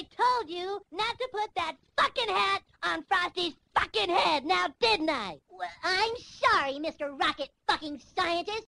I told you not to put that fucking hat on Frosty's fucking head, now didn't I? Well, I'm sorry, Mr. Rocket fucking scientist.